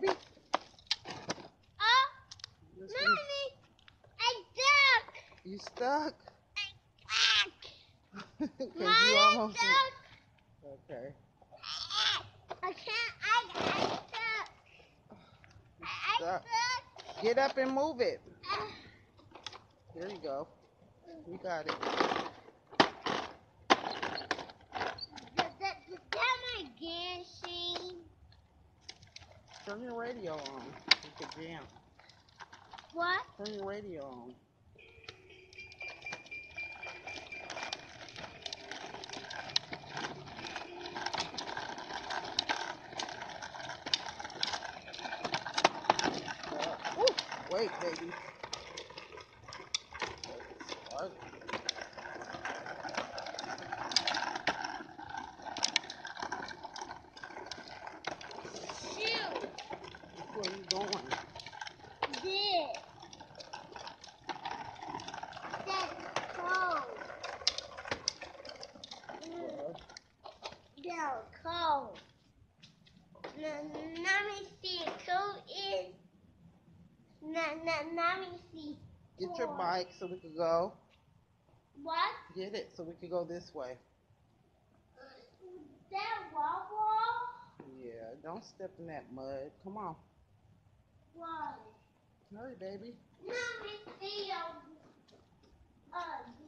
going, baby. Oh, This mommy, I duck. You stuck? I Cause you Mommy, almost. duck. Okay. I can't. I, I stuck. I, I Stuck. stuck. Get up and move it. Uh, Here you go. You got it. that, that, that my dancing. Turn your radio on. You can jam. What? Turn your radio on. Uh, ooh, wait, baby. Start. Cold. N- Let me see. Cold is. n- n- Let me see. Get your bike so we can go. What? Get it so we can go this way. That wobble? Yeah, don't step in that mud. Come on. What? Hurry, baby. Let me see. a